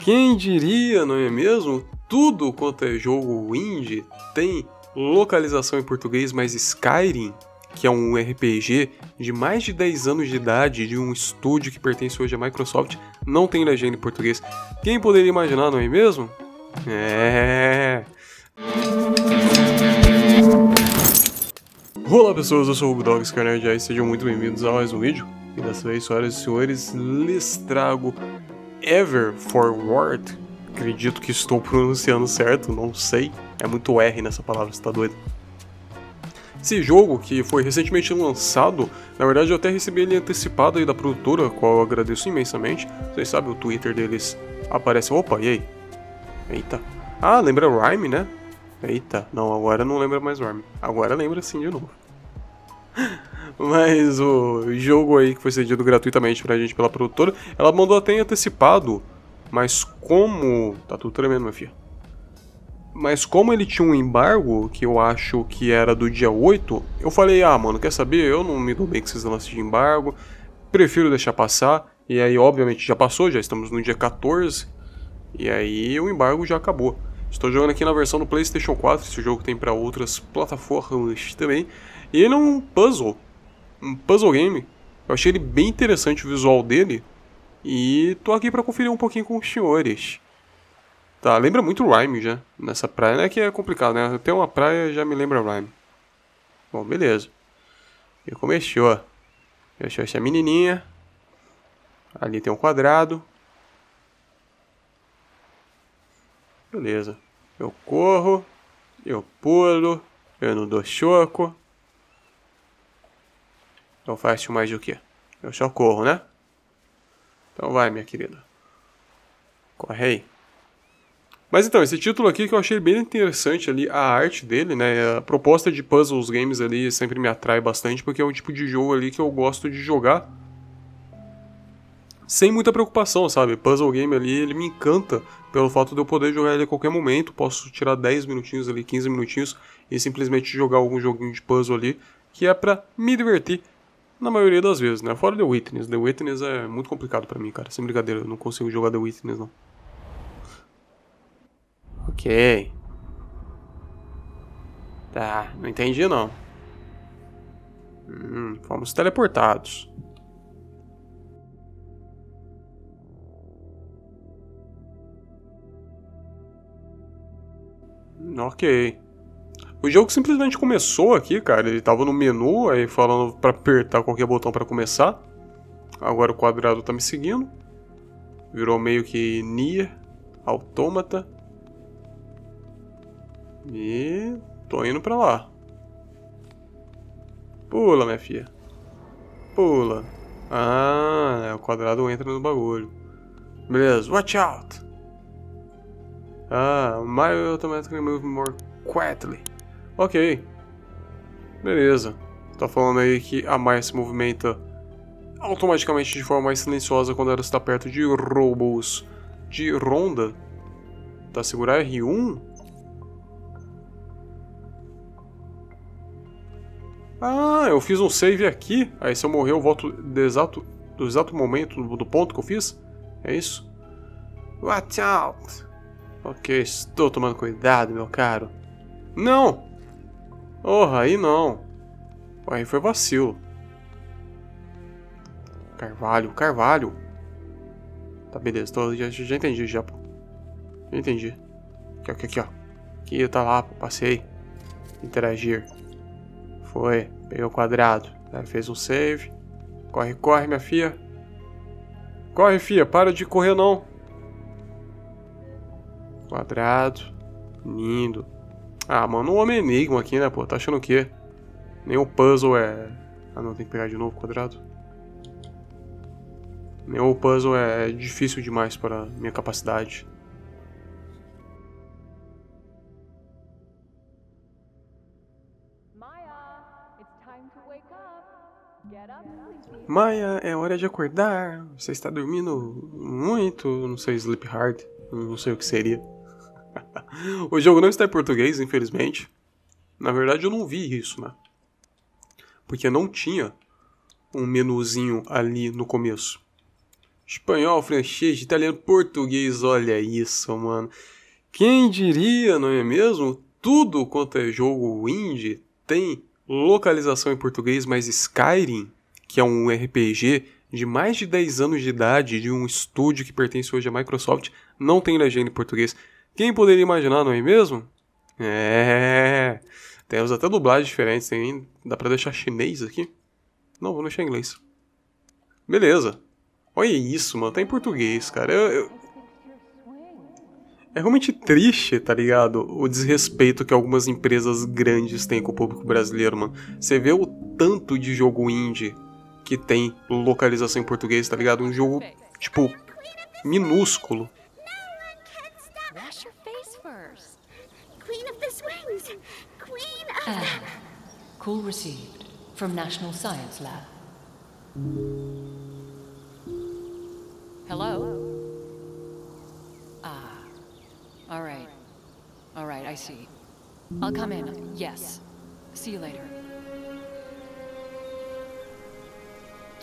Quem diria, não é mesmo? Tudo quanto é jogo indie tem localização em português, mas Skyrim, que é um RPG de mais de 10 anos de idade de um estúdio que pertence hoje à Microsoft, não tem legenda em português. Quem poderia imaginar, não é mesmo? É. Olá pessoas, eu sou o Dogs Carnage e sejam muito bem-vindos a mais um vídeo. E dessa vez, senhoras e senhores, lhes trago Ever Forward. Acredito que estou pronunciando certo, não sei. É muito R nessa palavra, você tá doido? Esse jogo, que foi recentemente lançado, na verdade eu até recebi ele antecipado aí da produtora, qual eu agradeço imensamente. Vocês sabem, o Twitter deles aparece. Opa, e aí? Eita. Ah, lembra Rhyme, né? Eita, não, agora não lembra mais Rhyme. Agora lembra sim de novo. Mas o jogo aí que foi cedido gratuitamente pra gente pela produtora, ela mandou até em antecipado, mas como. Tá tudo tremendo, minha filha. Mas como ele tinha um embargo, que eu acho que era do dia 8, eu falei, ah, mano, quer saber? Eu não me dou bem com esses lances de embargo, prefiro deixar passar. E aí, obviamente, já passou, já estamos no dia 14, e aí o embargo já acabou. Estou jogando aqui na versão do PlayStation 4, esse jogo tem para outras plataformas também. E ele é um puzzle, um puzzle game. Eu achei ele bem interessante o visual dele. E tô aqui para conferir um pouquinho com os senhores. Tá, lembra muito Rhyme já, nessa praia. Não é que é complicado, né? Até uma praia já me lembra Rhyme. Bom, beleza. E começou. Deixa essa menininha. Ali tem um quadrado. Beleza. Eu corro. Eu pulo. Eu não dou choco. Eu faço mais do que? Eu só corro, né? Então vai, minha querida. Corre aí. Mas então, esse título aqui que eu achei bem interessante ali, a arte dele, né? A proposta de puzzles games ali sempre me atrai bastante, porque é um tipo de jogo ali que eu gosto de jogar sem muita preocupação, sabe? Puzzle game ali, ele me encanta pelo fato de eu poder jogar ele a qualquer momento. Posso tirar 10 minutinhos ali, 15 minutinhos e simplesmente jogar algum joguinho de puzzle ali, que é pra me divertir na maioria das vezes, né? Fora The Witness. The Witness é muito complicado para mim, cara. Sem brincadeira, eu não consigo jogar The Witness, não. Ok. Tá, não entendi não. Hum, fomos teleportados. Ok. O jogo simplesmente começou aqui, cara. Ele tava no menu, aí falando para apertar qualquer botão para começar. Agora o quadrado tá me seguindo. Virou meio que Nier, Autômata. E tô indo pra lá. Pula, minha filha. Pula. Ah, é, o quadrado entra no bagulho. Beleza, watch out! Ah, my automatically move more quietly. Ok. Beleza. Tá falando aí que a Maia se movimenta automaticamente de forma mais silenciosa quando ela está perto de robôs de ronda. Tá segurar R1? Ah, eu fiz um save aqui. Aí se eu morrer eu volto do exato, do exato momento do ponto que eu fiz. É isso? Watch out! Ok, estou tomando cuidado, meu caro. Não! Oh, aí não. Aí foi vacilo. Carvalho, Carvalho. Tá, beleza. Tô, já, já entendi, já, pô. Já entendi. Aqui, aqui, aqui, ó. Aqui, tá lá, pô. Passei. Interagir. Foi. Peguei o quadrado. Fez um save. Corre, corre, minha filha. Corre, filha. Para de correr, não. Quadrado. Lindo. Ah, mano, um homem enigma aqui, né, pô? Tá achando o quê? Nenhum puzzle é... Ah, não, tem que pegar de novo o quadrado. Nenhum puzzle é difícil demais para minha capacidade. Maia, é hora de acordar. Você está dormindo muito. Não sei, sleep hard. Não sei o que seria. o jogo não está em português, infelizmente. Na verdade, eu não vi isso, né? Porque não tinha um menuzinho ali no começo. Espanhol, francês, italiano, português, olha isso, mano. Quem diria, não é mesmo? Tudo quanto é jogo indie tem localização em português, mas Skyrim, que é um RPG de mais de 10 anos de idade de um estúdio que pertence hoje à Microsoft, não tem legenda em português. Quem poderia imaginar, não é mesmo? É. Temos até dublagens diferentes, tem, dá pra deixar chinês aqui? Não, vou deixar inglês. Beleza. Olha isso, mano, tá em português, cara. Eu, eu... É realmente triste, tá ligado? O desrespeito que algumas empresas grandes têm com o público brasileiro, mano. Você vê o tanto de jogo indie que tem localização em português, tá ligado? Um jogo, tipo, minúsculo. Ah, call received from National Science Lab. Hello? Ah, all right. All right, I see. I'll come in. Yes. See you later.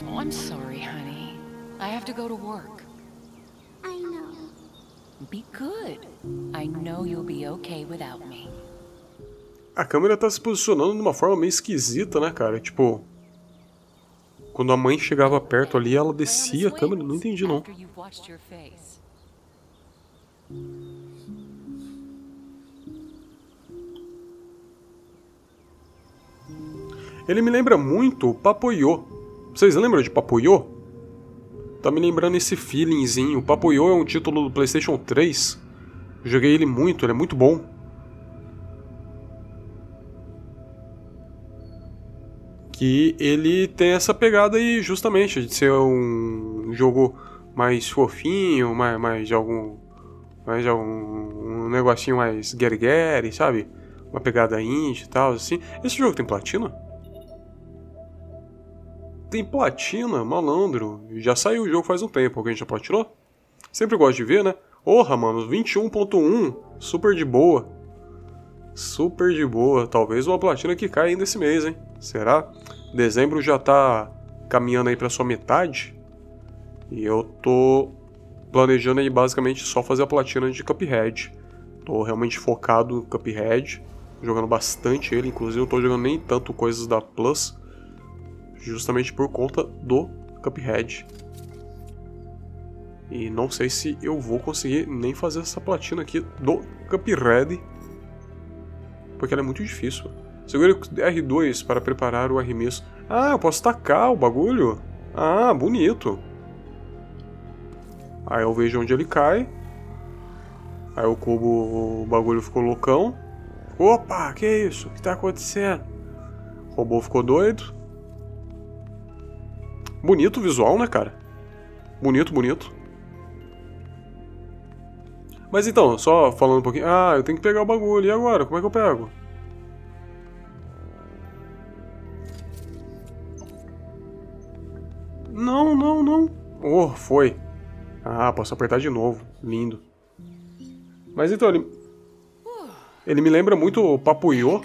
Oh, I'm sorry, honey. I have to go to work. I know. Be good. I know you'll be okay without me. A câmera tá se posicionando de uma forma meio esquisita, né, cara? Tipo, quando a mãe chegava perto ali, ela descia a câmera, não entendi não. Ele me lembra muito Papoyô. Vocês lembram de Papoyô? Tá me lembrando esse feelingzinho. Papoyô é um título do PlayStation 3. Joguei ele muito, ele é muito bom. Que ele tem essa pegada aí justamente de ser um jogo mais fofinho, mais, mais algum mais algum um negocinho mais guerguere, sabe? Uma pegada indie e tal, assim. Esse jogo tem platina? Tem platina, malandro. Já saiu o jogo faz um tempo, alguém já platinou? Sempre gosto de ver, né? Porra, mano, 21.1, super de boa. Super de boa. Talvez uma platina que caia ainda esse mês, hein? Será? Dezembro já tá caminhando aí pra sua metade. E eu tô planejando aí basicamente só fazer a platina de Cuphead. Tô realmente focado no Cuphead, jogando bastante ele, inclusive eu tô jogando nem tanto coisas da Plus, justamente por conta do Cuphead. E não sei se eu vou conseguir nem fazer essa platina aqui do Cuphead, porque ela é muito difícil. Segure R2 para preparar o arremesso. Ah, eu posso tacar o bagulho? Ah, bonito. Aí eu vejo onde ele cai. Aí o cubo, o bagulho ficou loucão. Opa, que isso? O que tá acontecendo? O robô ficou doido. Bonito o visual, né, cara? Bonito, bonito. Mas então, só falando um pouquinho. Ah, eu tenho que pegar o bagulho. E agora? Como é que eu pego? Oh, foi. Ah, posso apertar de novo. Lindo. Mas então, ele... Ele me lembra muito o Papuyô,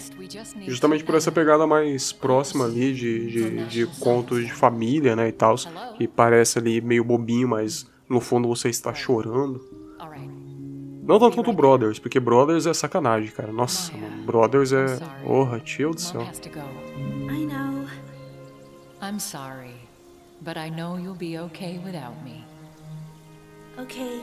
justamente por essa pegada mais próxima ali de, de, de contos de família, né, e tal, que parece ali meio bobinho, mas no fundo você está chorando. Não tanto quanto Brothers, porque Brothers é sacanagem, cara. Nossa, mano, Brothers é... Porra, tio do céu. I know. I'm sorry, but I know you'll be okay without me. Okay.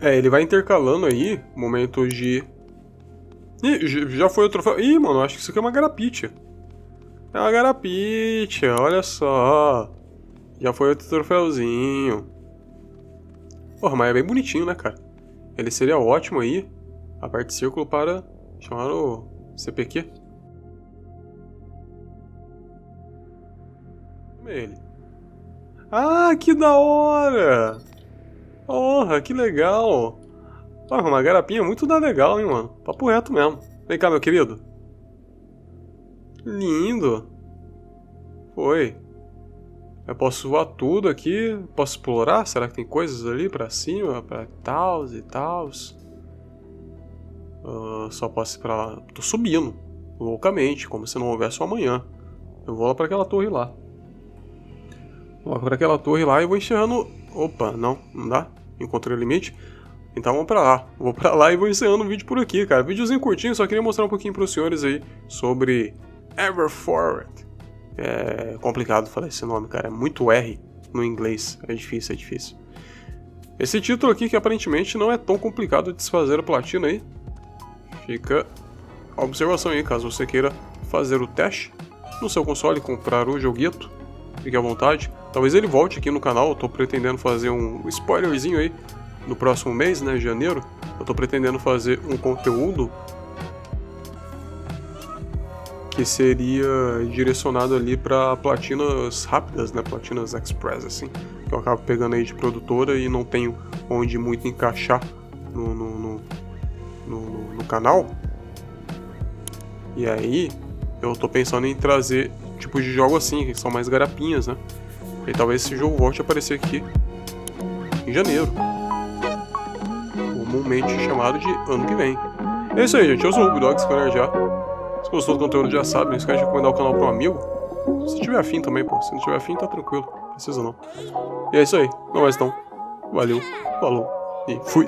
É, ele vai intercalando aí momentos de. Ih, já foi o troféu. Ih, mano, acho que isso aqui é uma garapite. É uma garapite, olha só. Já foi outro troféuzinho. Porra, mas é bem bonitinho, né, cara? Ele seria ótimo aí. Aperte círculo para chamar o CPQ. Ele. Ah, que da hora! Porra, que legal! Porra, uma garapinha muito da legal, hein, mano? Papo reto mesmo. Vem cá, meu querido. Lindo. Foi. Eu posso voar tudo aqui. Posso explorar? Será que tem coisas ali pra cima? Pra tals e tals? Uh, só posso ir pra lá. Tô subindo. loucamente, como se não houvesse um amanhã. Eu vou lá para aquela torre lá. Vou lá para aquela torre lá e vou encerrando. Opa, não, não dá. Encontrei o limite. Então vamos pra lá. Vou pra lá e vou encerrando o vídeo por aqui, cara. Videozinho curtinho, só queria mostrar um pouquinho pros senhores aí sobre Everforward. É complicado falar esse nome, cara. É muito R no inglês. É difícil, é difícil. Esse título aqui que aparentemente não é tão complicado de desfazer a platina aí. Fica a observação aí, caso você queira fazer o teste no seu console, comprar o joguito. Fique à vontade. Talvez ele volte aqui no canal, eu tô pretendendo fazer um spoilerzinho aí no próximo mês, né, janeiro. Eu tô pretendendo fazer um conteúdo que seria direcionado ali para platinas rápidas, né, platinas express assim, que eu acabo pegando aí de produtora e não tenho onde muito encaixar no, no, canal. E aí eu tô pensando em trazer tipos de jogo assim, que são mais garapinhas, né? E talvez esse jogo volte a aparecer aqui em janeiro. Comumente chamado de ano que vem. É isso aí, gente. Eu sou o Dogs, já. Se gostou do conteúdo, já sabe. Não esquece de recomendar o canal para um amigo. Se tiver afim também, pô. Se não tiver afim, tá tranquilo. Precisa não. E é isso aí. Não mais então. Valeu, falou e fui.